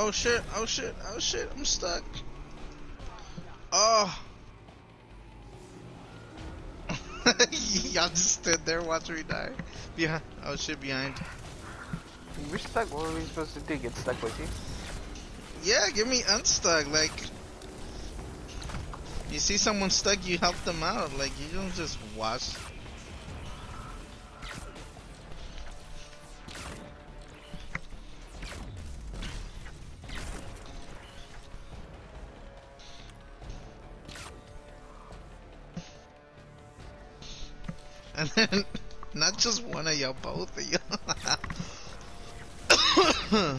Oh shit, oh shit, oh shit, I'm stuck. Oh. Y'all just stood there watching me die. Behind, oh shit, behind. We're stuck. What are we supposed to do? Get stuck with you? Yeah, give me unstuck. Like, you see someone stuck, you help them out. Like, you don't just watch. And then, not just one of y'all, both of y'all.